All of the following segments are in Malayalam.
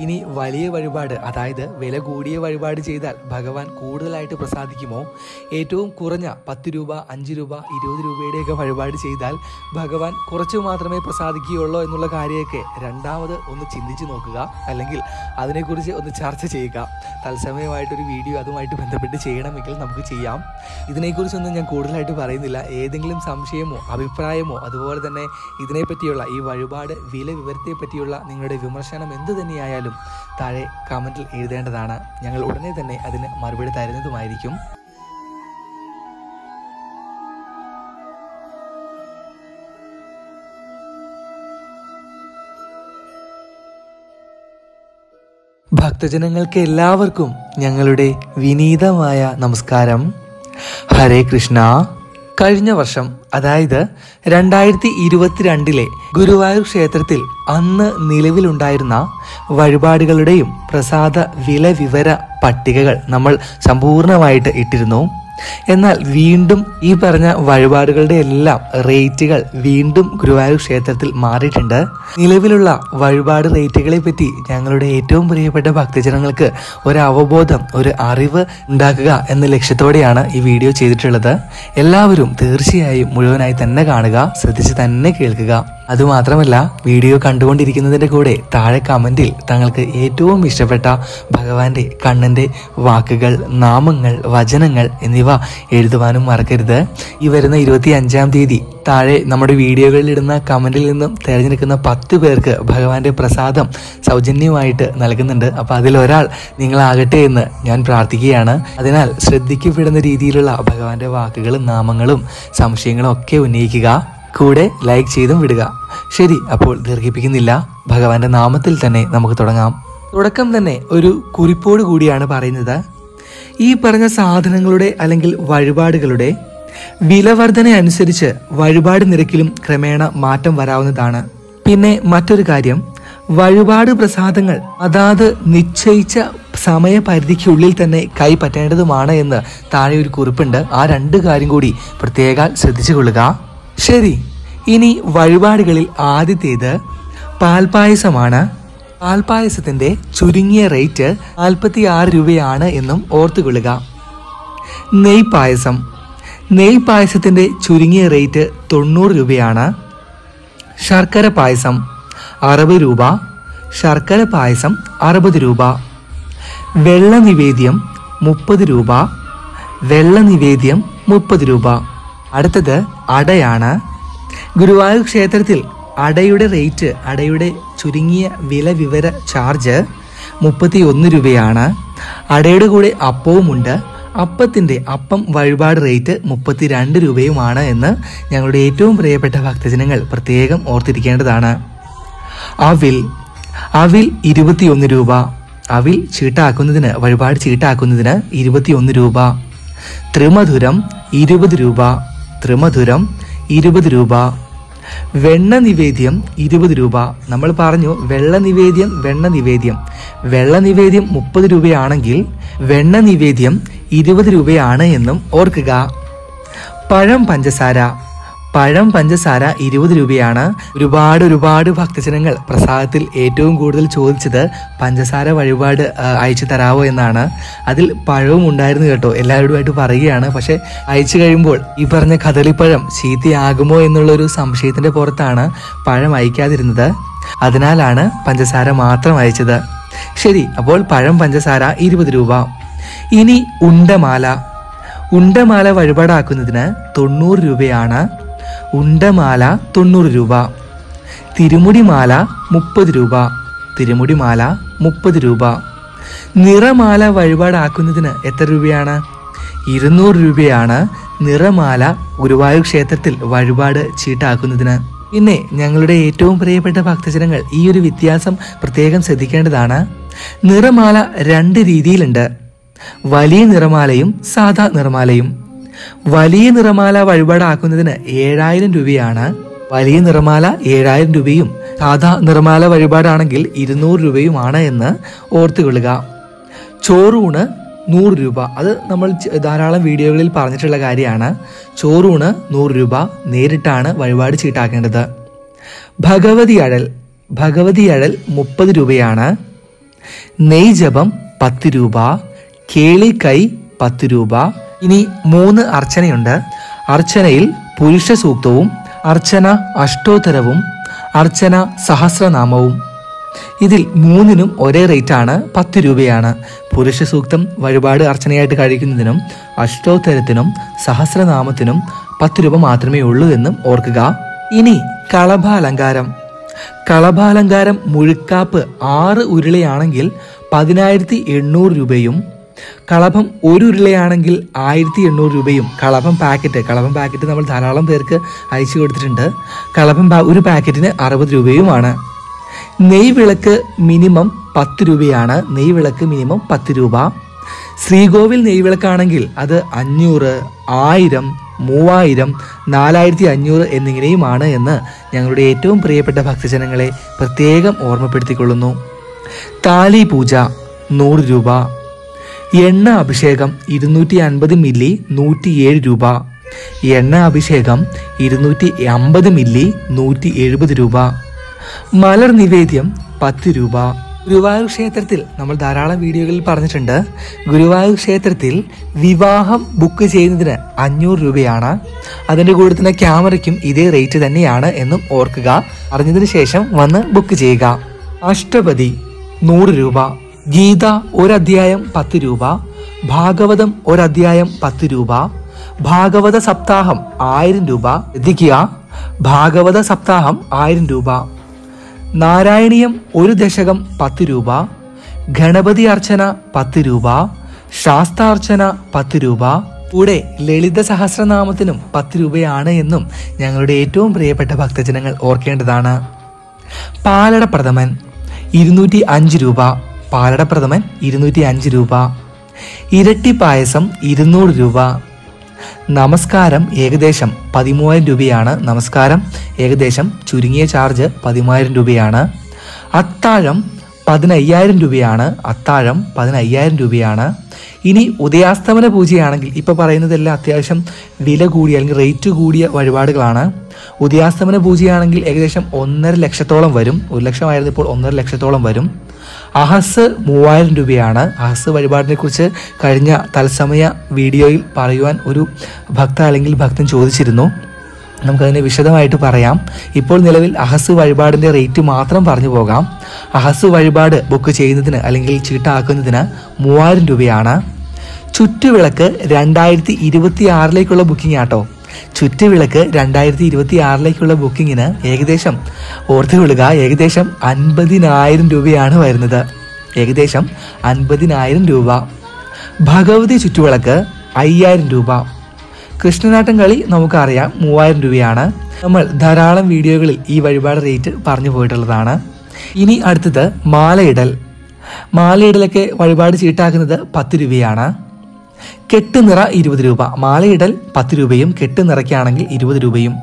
ഇനി വലിയ വഴിപാട് അതായത് വില കൂടിയ വഴിപാട് ചെയ്താൽ ഭഗവാൻ കൂടുതലായിട്ട് പ്രസാദിക്കുമോ? ഏറ്റവും കുറഞ്ഞ പത്ത് രൂപ അഞ്ച് രൂപ ഇരുപത് രൂപയുടെയൊക്കെ വഴിപാട് ചെയ്താൽ ഭഗവാൻ കുറച്ച് മാത്രമേ പ്രസാദിക്കുകയുള്ളൂ എന്നുള്ള കാര്യമൊക്കെ രണ്ടാമത് ഒന്ന് ചിന്തിച്ച് നോക്കുക. അല്ലെങ്കിൽ അതിനെക്കുറിച്ച് ഒന്ന് ചർച്ച ചെയ്യുക. തത്സമയമായിട്ടൊരു വീഡിയോ അതുമായിട്ട് ബന്ധപ്പെട്ട് ചെയ്യണമെങ്കിൽ നമുക്ക് ചെയ്യാം. ഇതിനെക്കുറിച്ചൊന്നും ഞാൻ കൂടുതലായിട്ട് പറയുന്നില്ല. ഏതെങ്കിലും സംശയമോ അഭിപ്രായമോ അതുപോലെ തന്നെ ഇതിനെപ്പറ്റിയുള്ള ഈ വഴിപാട് വില വിവരത്തെ പറ്റിയുള്ള നിങ്ങളുടെ വിമർശനം എന്ത് തന്നെയായാലും താഴെ കമന്റിൽ എഴുതേണ്ടതാണ്. ഞങ്ങൾ ഉടനെ തന്നെ അതിന് മറുപടി തരുന്നതുമായിരിക്കും. ഭക്തജനങ്ങൾക്ക് എല്ലാവർക്കും ഞങ്ങളുടെ വിനീതമായ നമസ്കാരം. ഹരേ കൃഷ്ണ. കഴിഞ്ഞ വർഷം അതായത് രണ്ടായിരത്തി ഇരുപത്തിരണ്ടിലെ ഗുരുവായൂർ ക്ഷേത്രത്തിൽ അന്ന് നിലവിലുണ്ടായിരുന്ന വഴിപാടുകളുടെയും പ്രസാദ വില വിവര പട്ടികകൾ നമ്മൾ സമ്പൂർണമായിട്ട് ഇട്ടിരുന്നു. എന്നാൽ വീണ്ടും ഈ പറഞ്ഞ വഴിപാടുകളുടെ എല്ലാം റേറ്റുകൾ വീണ്ടും ഗുരുവായൂർ ക്ഷേത്രത്തിൽ മാറിയിട്ടുണ്ട്. നിലവിലുള്ള വഴിപാട് റേറ്റുകളെ പറ്റി ഞങ്ങളുടെ ഏറ്റവും പ്രിയപ്പെട്ട ഭക്തജനങ്ങൾക്ക് ഒരു അവബോധം ഒരു അറിവ് ഉണ്ടാക്കുക എന്ന ലക്ഷ്യത്തോടെയാണ് ഈ വീഡിയോ ചെയ്തിട്ടുള്ളത്. എല്ലാവരും തീർച്ചയായും മുഴുവനായി തന്നെ കാണുക ശ്രദ്ധിച്ച് തന്നെ കേൾക്കുക. അതുമാത്രമല്ല വീഡിയോ കണ്ടുകൊണ്ടിരിക്കുന്നതിന്റെ കൂടെ താഴെ കമന്റിൽ തങ്ങൾക്ക് ഏറ്റവും ഇഷ്ടപ്പെട്ട ഭഗവാന്റെ കണ്ണന്റെ വാക്കുകൾ നാമങ്ങൾ വചനങ്ങൾ എന്നിവ എഴുതുവാനും മറക്കരുത്. ഈ വരുന്ന ഇരുപത്തി അഞ്ചാം തീയതി താഴെ നമ്മുടെ വീഡിയോകളിൽ ഇടുന്ന കമന്റിൽ നിന്നും തിരഞ്ഞെടുക്കുന്ന പത്ത് പേർക്ക് ഭഗവാന്റെ പ്രസാദം സൗജന്യമായിട്ട് നൽകുന്നുണ്ട്. അപ്പോൾ അതിലൊരാൾ നിങ്ങളാകട്ടെ എന്ന് ഞാൻ പ്രാർത്ഥിക്കുകയാണ്. അതിനാൽ ശ്രദ്ധിക്കപ്പെടുന്ന രീതിയിലുള്ള ഭഗവാന്റെ വാക്കുകളും നാമങ്ങളും സംശയങ്ങളും ഒക്കെ ഉന്നയിക്കുക. കൂടെ ലൈക്ക് ചെയ്തും വിടുക. ശരി അപ്പോൾ ദീർഘിപ്പിക്കുന്നില്ല. ഭഗവാന്റെ നാമത്തിൽ തന്നെ നമുക്ക് തുടങ്ങാം. തുടക്കം തന്നെ ഒരു കുറിപ്പോട് കൂടിയാണ് പറയുന്നത്. ഈ പറഞ്ഞ സാധനങ്ങളുടെ അല്ലെങ്കിൽ വഴിപാടുകളുടെ വിലവർധന അനുസരിച്ച് വഴിപാട് നിരക്കിലും ക്രമേണ മാറ്റം വരാവുന്നതാണ്. പിന്നെ മറ്റൊരു കാര്യം വഴിപാട് പ്രസാദങ്ങൾ അതാത് നിശ്ചയിച്ച സമയപരിധിക്കുള്ളിൽ തന്നെ കൈപ്പറ്റേണ്ടതുമാണ് എന്ന് താഴെ ഒരു കുറിപ്പുണ്ട്. ആ രണ്ട് കാര്യം കൂടി പ്രത്യേകം ശ്രദ്ധിച്ചു കൊള്ളുക. ശരി ഇനി വഴിപാടുകളിൽ ആദ്യത്തേത് പാൽപായസമാണ്. പാൽപായസത്തിന്റെ ചുരുങ്ങിയ റേറ്റ് നാൽപ്പത്തി ആറ് രൂപയാണ് എന്നും ഓർത്തുകൊള്ളുക. നെയ് പായസം നെയ് പായസത്തിന്റെ ചുരുങ്ങിയ റേറ്റ് തൊണ്ണൂറ് രൂപയാണ്. ശർക്കര പായസം അറുപത് രൂപ. ശർക്കര പായസം അറുപത് രൂപ. വെള്ള നിവേദ്യം മുപ്പത് രൂപ. വെള്ള നിവേദ്യം മുപ്പത് രൂപ. അടുത്തത് അടയാണ്. ഗുരുവായൂർ ക്ഷേത്രത്തിൽ അടയുടെ റേറ്റ് അടയുടെ ചുരുങ്ങിയ വില വിവര ചാർജ് മുപ്പത്തി ഒന്ന് രൂപയാണ്. അടയുടെ കൂടെ അപ്പവുമുണ്ട് അപ്പത്തിന്റെ അപ്പം വഴിപാട് റേറ്റ് മുപ്പത്തി രണ്ട് രൂപയുമാണ് എന്ന് ഞങ്ങളുടെ ഏറ്റവും പ്രിയപ്പെട്ട ഭക്തജനങ്ങൾ പ്രത്യേകം ഓർത്തിരിക്കേണ്ടതാണ്. അവിൽ അവിൽ ഇരുപത്തിയൊന്ന് രൂപ. അവിൽ ചീട്ടാക്കുന്നതിന് വഴിപാട് ചീട്ടാക്കുന്നതിന് ഇരുപത്തിയൊന്ന് രൂപ. ത്രിമധുരം ഇരുപത് രൂപ. ത്രിമധുരം ഇരുപത് രൂപ. വെണ്ണ നിവേദ്യം ഇരുപത് രൂപ. നമ്മൾ പറഞ്ഞു വെള്ള നിവേദ്യം വെണ്ണ നിവേദ്യം. വെള്ള നിവേദ്യം മുപ്പത് രൂപയാണെങ്കിൽ വെണ്ണ നിവേദ്യം ഇരുപത് രൂപയാണ് എന്നും ഓർക്കുക. പഴം പഞ്ചസാര പഴം പഞ്ചസാര ഇരുപത് രൂപയാണ്. ഒരുപാട് ഒരുപാട് ഭക്തജനങ്ങൾ പ്രസാദത്തിൽ ഏറ്റവും കൂടുതൽ ചോദിച്ചത് പഞ്ചസാര വഴിപാട് അയച്ചു തരാവോ എന്നാണ്. അതിൽ പഴവും ഉണ്ടായിരുന്നു കേട്ടോ. എല്ലാവരുമായിട്ട് പറയുകയാണ്. പക്ഷെ അയച്ചു കഴിയുമ്പോൾ ഈ പറഞ്ഞ കദളിപ്പഴം ചീത്തയാകുമോ എന്നുള്ളൊരു സംശയത്തിന്റെ പുറത്താണ് പഴം അയക്കാതിരുന്നത്. അതിനാലാണ് പഞ്ചസാര മാത്രം അയച്ചത്. ശരി അപ്പോൾ പഴം പഞ്ചസാര ഇരുപത് രൂപ. ഇനി ഉണ്ടമാല. ഉണ്ടമാല വഴിപാടാക്കുന്നതിന് തൊണ്ണൂറ് രൂപയാണ് ഉണ്ടമാല തൊണ്ണൂറ് രൂപ. തിരുമുടിമാല മുപ്പത് രൂപ. തിരുമുടിമാല മുപ്പത് രൂപ. നിറമാല വഴിപാടാക്കുന്നതിന് എത്ര രൂപയാണ്? ഇരുന്നൂറ് രൂപയാണ് നിറമാല ഗുരുവായൂർ ക്ഷേത്രത്തിൽ വഴിപാട് ചീട്ടാക്കുന്നതിന്. പിന്നെ ഞങ്ങളുടെ ഏറ്റവും പ്രിയപ്പെട്ട ഭക്തജനങ്ങൾ ഈ ഒരു വ്യത്യാസം പ്രത്യേകം ശ്രദ്ധിക്കേണ്ടതാണ്. നിറമാല രണ്ട് രീതിയിലുണ്ട്. വലിയ നിറമാലയും സാധാ നിറമാലയും. വലിയ നിറമാല വഴിപാടാക്കുന്നതിന് ഏഴായിരം രൂപയാണ്. വലിയ നിറമാല ഏഴായിരം രൂപയും സാധാ നിറമാല വഴിപാടാണെങ്കിൽ ഇരുന്നൂറ് രൂപയുമാണ് എന്ന് ഓർത്തുകൊള്ളുക. ചോറൂണ് നൂറ് രൂപ. അത് നമ്മൾ ധാരാളം വീഡിയോകളിൽ പറഞ്ഞിട്ടുള്ള കാര്യമാണ്. ചോറൂണ് നൂറ് രൂപ നേരിട്ടാണ് വഴിപാട് ചീട്ടാക്കേണ്ടത്. ഭഗവതി അഴൽ ഭഗവതി അഴൽ മുപ്പത് രൂപയാണ്. നെയ്ജപം പത്ത് രൂപ കേളിക്കൈ പത്ത് രൂപ ഇനി മൂന്ന് അർച്ചനയുണ്ട്. അർച്ചനയിൽ പുരുഷ സൂക്തവും അർച്ചന അഷ്ടോത്തരവും അർച്ചന സഹസ്രനാമവും. ഇതിൽ മൂന്നിനും ഒരേ റേറ്റ് ആണ് പത്ത് രൂപയാണ്. പുരുഷ സൂക്തം വഴിപാട് അർച്ചനയായിട്ട് കഴിക്കുന്നതിനും അഷ്ടോത്തരത്തിനും സഹസ്രനാമത്തിനും പത്ത് രൂപ മാത്രമേ ഉള്ളൂ എന്നും ഓർക്കുക. ഇനി കളഭാലങ്കാരം. കളഭാലങ്കാരം മുഴുക്കാപ്പ് ആറ് ഉരുളയാണെങ്കിൽ പതിനായിരത്തി എണ്ണൂറ് രൂപയും കളഭം ഒരു ഉരുളയാണെങ്കിൽ ആയിരത്തി എണ്ണൂറ് രൂപയും കളഭം പാക്കറ്റ് കളഭം പാക്കറ്റ് നമ്മൾ ധാരാളം പേർക്ക് അയച്ചു കൊടുത്തിട്ടുണ്ട്. കളഭം ഒരു പാക്കറ്റിന് അറുപത് രൂപയുമാണ്. നെയ് വിളക്ക് മിനിമം പത്ത് രൂപയാണ്. നെയ് വിളക്ക് മിനിമം പത്ത് രൂപ. ശ്രീകോവിൽ നെയ് വിളക്കാണെങ്കിൽ അത് അഞ്ഞൂറ് ആയിരം മൂവായിരം നാലായിരത്തി അഞ്ഞൂറ് എന്നിങ്ങനെയുമാണ് എന്ന് ഞങ്ങളുടെ ഏറ്റവും പ്രിയപ്പെട്ട ഭക്തജനങ്ങളെ പ്രത്യേകം ഓർമ്മപ്പെടുത്തിക്കൊള്ളുന്നു. താലി പൂജ നൂറ് രൂപ. എണ്ണ അഭിഷേകം ഇരുന്നൂറ്റി അൻപത് മില്ലി നൂറ്റിയേഴ് രൂപ. എണ്ണ അഭിഷേകം ഇരുന്നൂറ്റി അമ്പത് മില്ലി നൂറ്റി എഴുപത് രൂപ. മലർ നിവേദ്യം പത്ത് രൂപ. ഗുരുവായൂർ ക്ഷേത്രത്തിൽ നമ്മൾ ധാരാളം വീഡിയോകളിൽ പറഞ്ഞിട്ടുണ്ട്. ഗുരുവായൂർ ക്ഷേത്രത്തിൽ വിവാഹം ബുക്ക് ചെയ്യുന്നതിന് അഞ്ഞൂറ് രൂപയാണ്. അതിന്റെ കൂടെ തന്നെ ക്യാമറയ്ക്കും ഇതേ റേറ്റ് തന്നെയാണ് എന്നും ഓർക്കുക. അറിഞ്ഞതിന് ശേഷം വന്ന് ബുക്ക് ചെയ്യുക. അഷ്ടപതി നൂറ് രൂപ. ഗീത ഒരധ്യായം പത്ത് രൂപ ഭാഗവതം ഒരധ്യായം പത്ത് രൂപ ഭാഗവത സപ്താഹം ആയിരം രൂപ. ശ്രദ്ധിക്കുക ഭാഗവത സപ്താഹം ആയിരം രൂപ. നാരായണീയം ഒരു ദശകം പത്ത് രൂപ ഗണപതി അർച്ചന പത്ത് രൂപ ശാസ്താർച്ചന പത്ത് രൂപ. കൂടെ ലളിത സഹസ്രനാമത്തിനും പത്ത് രൂപയാണ് എന്നും ഞങ്ങളുടെ ഏറ്റവും പ്രിയപ്പെട്ട ഭക്തജനങ്ങൾ ഓർക്കേണ്ടതാണ്. പാലട പ്രഥമൻ ഇരുന്നൂറ്റി അഞ്ച് രൂപ. പാലട പ്രഥമൻ ഇരുന്നൂറ്റി അഞ്ച് രൂപ. ഇരട്ടി പായസം ഇരുന്നൂറ് രൂപ. നമസ്കാരം ഏകദേശം പതിമൂവായിരം രൂപയാണ് നമസ്കാരം. ഏകദേശം ചുരുങ്ങിയ ചാർജ് പതിമൂവായിരം രൂപയാണ്. അത്താഴം പതിനയ്യായിരം രൂപയാണ്. അത്താഴം പതിനയ്യായിരം രൂപയാണ്. ഇനി ഉദയാസ്തമന പൂജയാണെങ്കിൽ ഇപ്പോൾ പറയുന്നതെല്ലാം അത്യാവശ്യം വില കൂടിയ അല്ലെങ്കിൽ റേറ്റ് കൂടിയ വഴിപാടുകളാണ്. ഉദയാസ്തമന പൂജയാണെങ്കിൽ ഏകദേശം ഒന്നര ലക്ഷത്തോളം വരും. ഒരു ലക്ഷമായിരുന്നു ഇപ്പോൾ ഒന്നര ലക്ഷത്തോളം വരും. അഹസ് മൂവായിരം രൂപയാണ്. അഹസ് വഴിപാടിനെ കുറിച്ച് കഴിഞ്ഞ തത്സമയ വീഡിയോയിൽ പറയുവാൻ ഒരു ഭക്ത അല്ലെങ്കിൽ ഭക്തൻ ചോദിച്ചിരുന്നു. നമുക്കതിനെ വിശദമായിട്ട് പറയാം. ഇപ്പോൾ നിലവിൽ അഹസ് വഴിപാടിന്റെ റേറ്റ് മാത്രം പറഞ്ഞു പോകാം. അഹസ് വഴിപാട് ബുക്ക് ചെയ്യുന്നതിന് അല്ലെങ്കിൽ ചീട്ടാക്കുന്നതിന് മൂവായിരം രൂപയാണ്. ചുറ്റുവിളക്ക് രണ്ടായിരത്തി ഇരുപത്തി ആറിലേക്കുള്ള ബുക്കിംഗ് ആട്ടോ. ചുറ്റുവിളക്ക് രണ്ടായിരത്തി ഇരുപത്തി ആറിലേക്കുള്ള ബുക്കിങ്ങിന് ഏകദേശം ഓർത്തുകൊള്ളുക ഏകദേശം അൻപതിനായിരം രൂപയാണ് വരുന്നത്. ഏകദേശം അൻപതിനായിരം രൂപ. ഭഗവതി ചുറ്റുവിളക്ക് അയ്യായിരം രൂപ. കൃഷ്ണനാട്ടം കളി നമുക്കറിയാം മൂവായിരം രൂപയാണ്. നമ്മൾ ധാരാളം വീഡിയോകളിൽ ഈ വഴിപാട് റേറ്റ് പറഞ്ഞു പോയിട്ടുള്ളതാണ്. ഇനി അടുത്തത് മാലയിടൽ. മാലയിടലൊക്കെ വഴിപാട് ചീട്ടാക്കുന്നത് പത്ത് രൂപയാണ്. കെട്ടുനിറ ഇരുപത് രൂപ. മാളയിടൽ പത്ത് രൂപയും കെട്ടുനിറയ്ക്കാണെങ്കിൽ ഇരുപത് രൂപയും.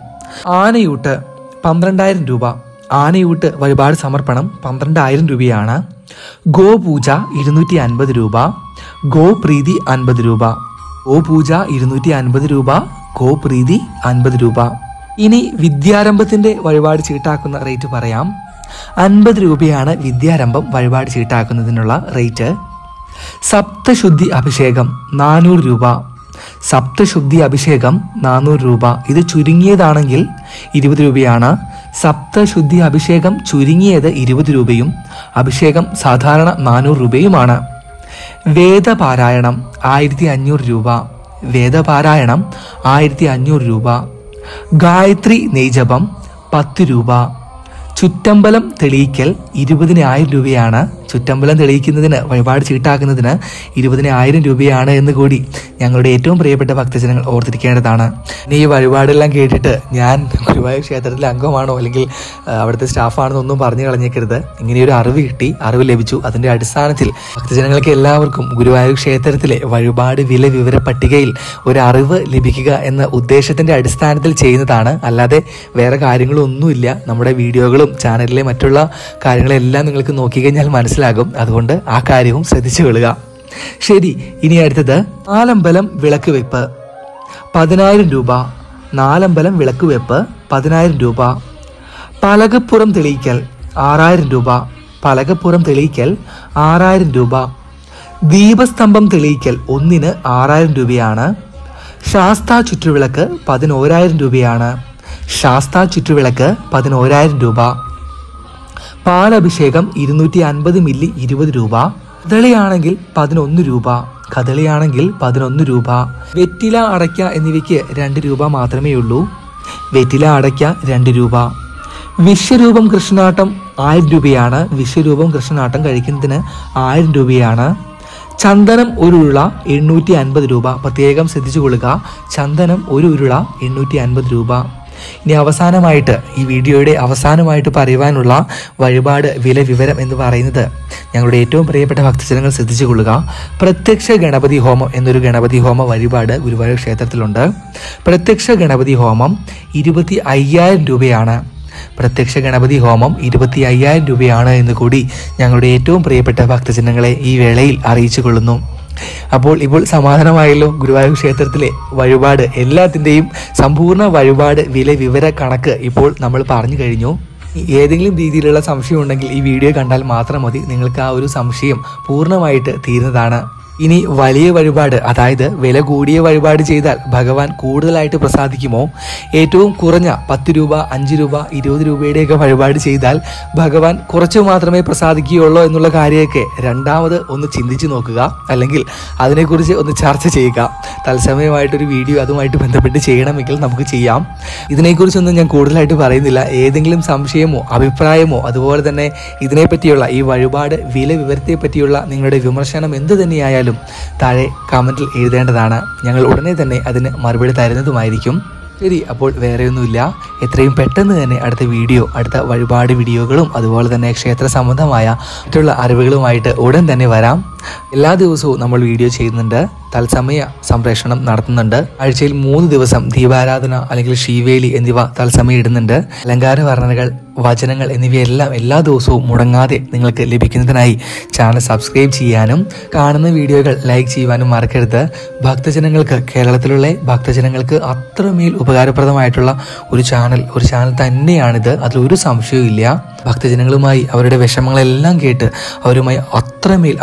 ആനയൂട്ട് പന്ത്രണ്ടായിരം രൂപ. ആനയൂട്ട് വഴിപാട് സമർപ്പണം പന്ത്രണ്ടായിരം രൂപയാണ്. ഗോപൂജ ഇരുന്നൂറ്റി അൻപത് രൂപ. ഗോപ്രീതി അൻപത് രൂപ. ഗോപൂജ ഇരുന്നൂറ്റി അൻപത് രൂപ. ഗോപ്രീതി അൻപത് രൂപ. ഇനി വിദ്യാരംഭത്തിന്റെ വഴിപാട് ചീട്ടാക്കുന്ന റേറ്റ് പറയാം. അൻപത് രൂപയാണ് വിദ്യാരംഭം വഴിപാട് ചീട്ടാക്കുന്നതിനുള്ള റേറ്റ്. സപ്തശുദ്ധി അഭിഷേകം നാനൂറ് രൂപ. സപ്തശുദ്ധി അഭിഷേകം നാനൂറ് രൂപ. ഇത് ചുരുങ്ങിയതാണെങ്കിൽ ഇരുപത് രൂപയാണ്. സപ്തശുദ്ധി അഭിഷേകം ചുരുങ്ങിയത് ഇരുപത് രൂപയും. അഭിഷേകം സാധാരണ നാനൂറ് രൂപയുമാണ്. വേദപാരായണം ആയിരത്തി അഞ്ഞൂറ് രൂപ. വേദപാരായണം ആയിരത്തി അഞ്ഞൂറ് രൂപ. ഗായത്രി നെയ്ജപം പത്ത് രൂപ. ചുറ്റമ്പലം തെളിയിക്കൽ ഇരുപതിനായിരം രൂപയാണ്. ചുറ്റമ്പലം തെളിയിക്കുന്നതിന് വഴിപാട് ചീട്ടാക്കുന്നതിന് ഇരുപതിനായിരം രൂപയാണ് എന്ന് കൂടി ഞങ്ങളുടെ ഏറ്റവും പ്രിയപ്പെട്ട ഭക്തജനങ്ങൾ ഓർത്തിരിക്കേണ്ടതാണ്. ഇനി ഈ വഴിപാടെല്ലാം കേട്ടിട്ട് ഞാൻ ഗുരുവായൂർ ക്ഷേത്രത്തിലെ അംഗമാണോ അല്ലെങ്കിൽ അവിടുത്തെ സ്റ്റാഫാണെന്നോ ഒന്നും പറഞ്ഞു കളഞ്ഞേക്കരുത്. ഇങ്ങനെയൊരു അറിവ് കിട്ടി അറിവ് ലഭിച്ചു. അതിന്റെ അടിസ്ഥാനത്തിൽ ഭക്തജനങ്ങൾക്ക് എല്ലാവർക്കും ഗുരുവായൂർ ക്ഷേത്രത്തിലെ വഴിപാട് വില വിവര പട്ടികയിൽ ഒരു അറിവ് ലഭിക്കുക എന്ന ഉദ്ദേശത്തിന്റെ അടിസ്ഥാനത്തിൽ ചെയ്യുന്നതാണ്. അല്ലാതെ വേറെ കാര്യങ്ങളൊന്നുമില്ല. നമ്മുടെ വീഡിയോകളും ചാനലിലെ മറ്റുള്ള കാര്യങ്ങളെല്ലാം നിങ്ങൾക്ക് നോക്കിക്കഴിഞ്ഞാൽ മനസ്സിലാകും. അതുകൊണ്ട് ആ കാര്യവും ശ്രദ്ധിച്ചു കൊള്ളുക. ശരി ഇനി അടുത്തത് നാലമ്പലം വിളക്ക് വെപ്പ് പതിനായിരം രൂപ. നാലമ്പലം വിളക്ക് വെപ്പ് പതിനായിരം രൂപ. പലകപ്പുറം തെളിയിക്കൽ ആറായിരം രൂപ. പലകപ്പുറം തെളിയിക്കൽ ആറായിരം രൂപ. ദീപസ്തംഭം തെളിയിക്കൽ ഒന്നിന് ആറായിരം രൂപയാണ്. ശാസ്ത ചുറ്റുവിളക്ക് പതിനോരായിരം രൂപയാണ്. ശാസ്ത ചുറ്റുവിളക്ക് പതിനോരായിരം രൂപ. പാലഭിഷേകം ഇരുന്നൂറ്റി അൻപത് മില്ലി ഇരുപത് രൂപ. കദളിയാണെങ്കിൽ പതിനൊന്ന് രൂപ. കദളിയാണെങ്കിൽ പതിനൊന്ന് രൂപ. വെറ്റില അടയ്ക്ക എന്നിവയ്ക്ക് രണ്ട് രൂപ മാത്രമേ ഉള്ളൂ. വെറ്റില അടയ്ക്ക രണ്ട് രൂപ. വിശ്വരൂപം കൃഷ്ണനാട്ടം ആയിരം രൂപയാണ്. വിശ്വരൂപം കൃഷ്ണനാട്ടം കഴിക്കുന്നതിന് ആയിരം രൂപയാണ്. ചന്ദനം ഒരു ഉരുള എണ്ണൂറ്റി അൻപത് രൂപ. പ്രത്യേകം ശ്രദ്ധിച്ചു കൊള്ളുക ചന്ദനം ഒരു ഉരുള എണ്ണൂറ്റി അൻപത് രൂപ. ഇനി അവസാനമായിട്ട് ഈ വീഡിയോയുടെ അവസാനമായിട്ട് പറയുവാനുള്ള വഴിപാട് വില വിവരം എന്ന് പറയുന്നത് ഞങ്ങളുടെ ഏറ്റവും പ്രിയപ്പെട്ട ഭക്തജനങ്ങൾ ശ്രദ്ധിച്ചു കൊള്ളുക. പ്രത്യക്ഷ ഗണപതി ഹോമം എന്നൊരു ഗണപതി ഹോമ വഴിപാട് ഗുരുവായൂർ ക്ഷേത്രത്തിലുണ്ട്. പ്രത്യക്ഷ ഗണപതി ഹോമം ഇരുപത്തി അയ്യായിരം രൂപയാണ്. പ്രത്യക്ഷ ഗണപതി ഹോമം ഇരുപത്തി അയ്യായിരം രൂപയാണ് എന്ന് കൂടി ഞങ്ങളുടെ ഏറ്റവും പ്രിയപ്പെട്ട ഭക്തജനങ്ങളെ ഈ വേളയിൽ അറിയിച്ചു കൊള്ളുന്നു. അപ്പോൾ ഇപ്പോൾ സമാധാനമായല്ലോ ഗുരുവായൂർ ക്ഷേത്രത്തിലെ വഴിപാട്. എല്ലാത്തിന്റെയും സമ്പൂർണ വഴിപാട് വില വിവര കണക്ക് ഇപ്പോൾ നമ്മൾ പറഞ്ഞു കഴിഞ്ഞു. ഏതെങ്കിലും രീതിയിലുള്ള സംശയം ഉണ്ടെങ്കിൽ ഈ വീഡിയോ കണ്ടാൽ മാത്രം മതി. നിങ്ങൾക്ക് ആ ഒരു സംശയം പൂർണമായിട്ട് തീരുന്നതാണ്. ഇനി വലിയ വഴിപാട് അതായത് വില കൂടിയ വഴിപാട് ചെയ്താൽ ഭഗവാൻ കൂടുതലായിട്ട് പ്രസാദിക്കുമോ? ഏറ്റവും കുറഞ്ഞ പത്ത് രൂപ അഞ്ച് രൂപ ഇരുപത് രൂപയുടെയൊക്കെ വഴിപാട് ചെയ്താൽ ഭഗവാൻ കുറച്ച് മാത്രമേ പ്രസാദിക്കുകയുള്ളൂ എന്നുള്ള കാര്യമൊക്കെ രണ്ടാമത് ഒന്ന് ചിന്തിച്ചു നോക്കുക അല്ലെങ്കിൽ അതിനെക്കുറിച്ച് ഒന്ന് ചർച്ച ചെയ്യുക. തത്സമയമായിട്ടൊരു വീഡിയോ അതുമായിട്ട് ബന്ധപ്പെട്ട് ചെയ്യണമെങ്കിൽ നമുക്ക് ചെയ്യാം. ഇതിനെക്കുറിച്ചൊന്നും ഞാൻ കൂടുതലായിട്ട് പറയുന്നില്ല. ഏതെങ്കിലും സംശയമോ അഭിപ്രായമോ അതുപോലെ തന്നെ ഇതിനെപ്പറ്റിയുള്ള ഈ വഴിപാട് വില വിവരത്തെ പറ്റിയുള്ള നിങ്ങളുടെ വിമർശനം എന്ത് തന്നെയായാലും താഴെ കമന്റിൽ എഴുതേണ്ടതാണ്. ഞങ്ങൾ ഉടനെ തന്നെ അതിന് മറുപടി തരുന്നതുമായിരിക്കും. ശരി അപ്പോൾ വേറെയൊന്നുമില്ല. എത്രയും പെട്ടെന്ന് തന്നെ അടുത്ത വീഡിയോ അടുത്ത വഴിപാട് വീഡിയോകളും അതുപോലെ തന്നെ ക്ഷേത്ര സംബന്ധമായ മറ്റുള്ള അറിവുകളുമായിട്ട് ഉടൻ തന്നെ വരാം. എല്ലാ ദിവസവും നമ്മൾ വീഡിയോ ചെയ്യുന്നുണ്ട്. തത്സമയ സംപ്രേഷണം നടത്തുന്നുണ്ട്. ആഴ്ചയിൽ മൂന്ന് ദിവസം ദീപാരാധന അല്ലെങ്കിൽ ശീവേലി എന്നിവ തത്സമയം ഇടുന്നുണ്ട്. അലങ്കാര വർണനകൾ വചനങ്ങൾ എന്നിവയെല്ലാം എല്ലാ ദിവസവും മുടങ്ങാതെ നിങ്ങൾക്ക് ലഭിക്കുന്നതിനായി ചാനൽ സബ്സ്ക്രൈബ് ചെയ്യാനും കാണുന്ന വീഡിയോകൾ ലൈക്ക് ചെയ്യുവാനും മറക്കരുത്. ഭക്തജനങ്ങൾക്ക് കേരളത്തിലുള്ള ഭക്തജനങ്ങൾക്ക് അത്രമേൽ ഉപകാരപ്രദമായിട്ടുള്ള ഒരു ചാനൽ ഒരു ചാനൽ തന്നെയാണിത്. അതിലൊരു സംശയവും ഇല്ല ഭക്തജനങ്ങളുമായി അവരുടെ വിഷമങ്ങളെല്ലാം കേട്ട് അവരുമായി അത്രമേൽ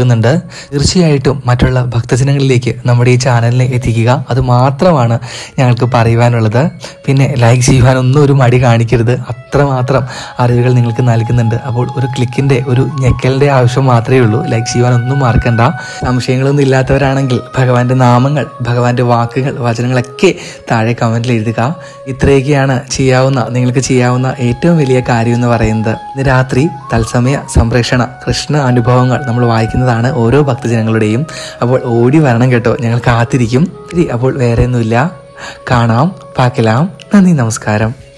അടുത്തിടപഴകുന്നുണ്ട് തീർച്ചയായിട്ടും മറ്റുള്ള ഭക്തജനങ്ങളിലേക്ക് നമ്മുടെ ഈ ചാനലിനെ എത്തിക്കുക. അത് മാത്രമാണ് ഞങ്ങൾക്ക് പറയുവാനുള്ളത്. പിന്നെ ലൈക്ക് ചെയ്യുവാനൊന്നും ഒരു മടി കാണിക്കരുത്. അത്രമാത്രം അറിവുകൾ നിങ്ങൾക്ക് നൽകുന്നുണ്ട്. അപ്പോൾ ഒരു ക്ലിക്കിന്റെ ഒരു ഞെക്കലിന്റെ ആവശ്യം മാത്രമേ ഉള്ളൂ. ലൈക്ക് ചെയ്യുവാനൊന്നും മറക്കണ്ട. സംശയങ്ങളൊന്നും ഇല്ലാത്തവരാണെങ്കിൽ ഭഗവാന്റെ നാമങ്ങൾ ഭഗവാന്റെ വാക്കുകൾ വചനങ്ങളൊക്കെ താഴെ കമന്റിൽ എഴുതുക. ഇത്രയൊക്കെയാണ് ചെയ്യാവുന്ന നിങ്ങൾക്ക് ചെയ്യാവുന്ന ഏറ്റവും വലിയ കാര്യം എന്ന് പറയുന്നത്. രാത്രി തത്സമയ സംപ്രേഷണ കൃഷ്ണ അനുഭവങ്ങൾ നമ്മൾ വായിക്കുന്നതാണ് ഓരോ ഭക്തജനങ്ങളുടെയും. അപ്പോൾ ഓടി വരണം കേട്ടോ ഞങ്ങൾ കാത്തിരിക്കും. അപ്പോൾ വേറെ ഒന്നുമില്ല കാണാം പാക്കലാം. നന്ദി നമസ്കാരം.